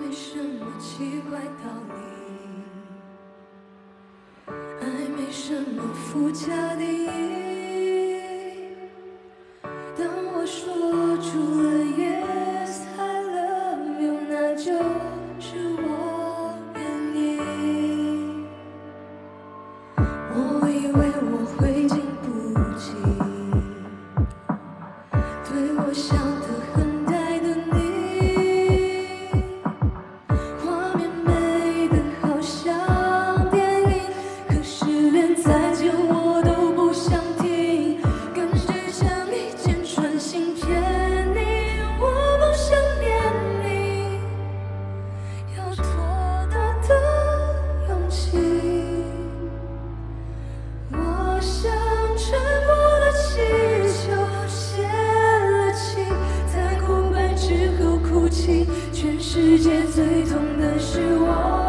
没什么奇怪道理，爱没什么附加定义。世界最痛的是我。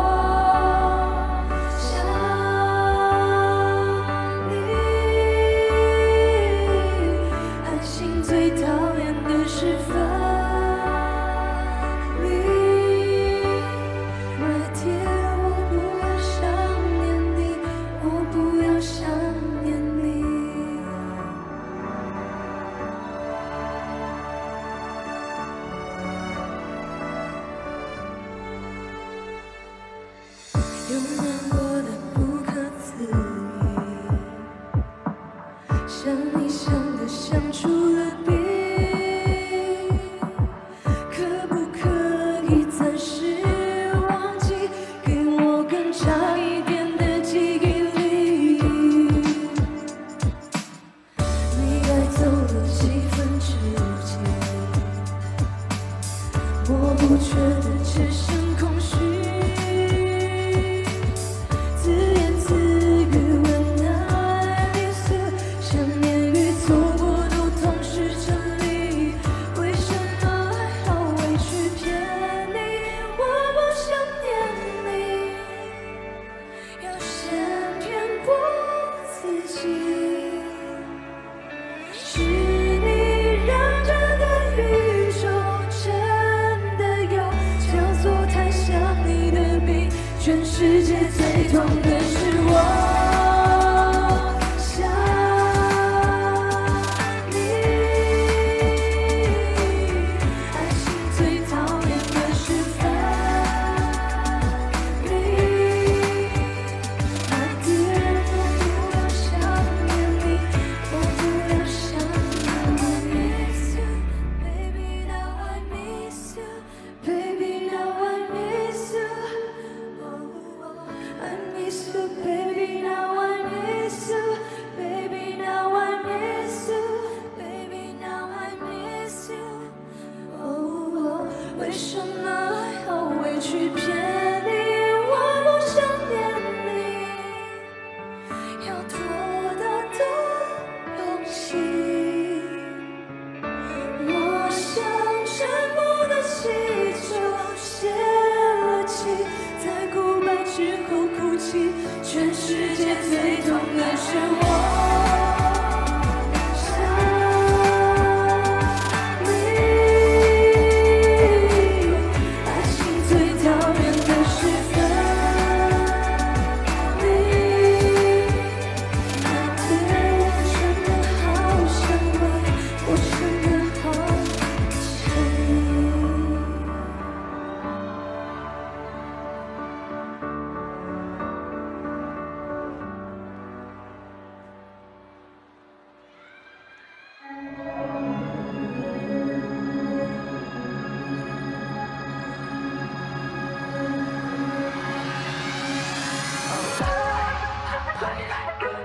全世界最痛的是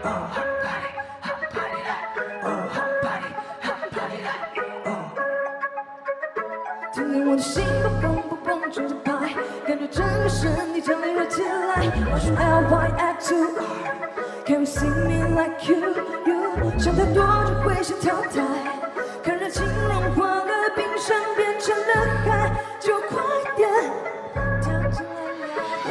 Oh hot potty hot party！Oh hot party,，oh 我的心砰砰砰砰跳着拍，感觉整个身体都热起来。我说 LYX2R，Can you see me like you？想太多只会被淘汰，看热情融化了冰山变成了海，就快点跳进！来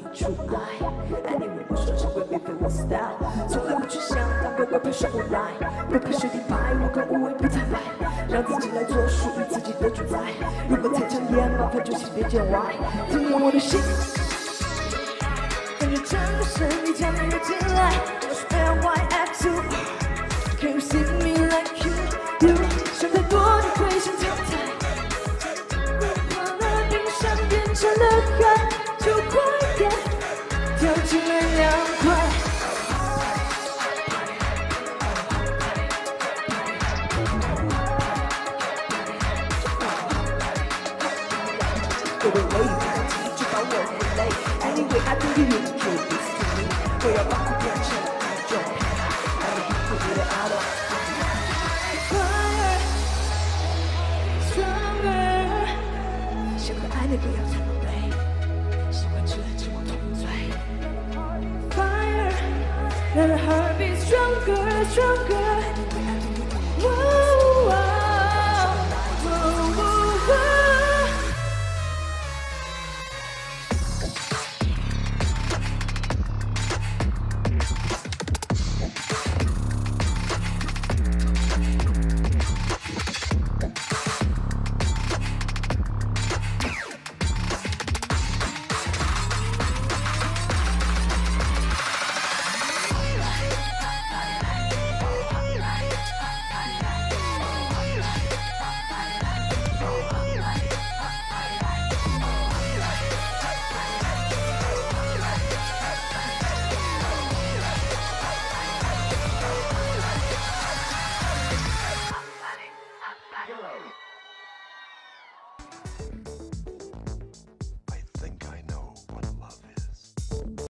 安排里出来。Anyway，我说成为并非我 style，从来不去想当乖乖配上我来，不可设定牌，我跟无畏不坦白，让自己来做属于自己的主宰。如果太抢眼，麻烦就请别见外，听见我的心。感觉整个身体将没有进来，Let her heart be stronger, stronger. Whoa.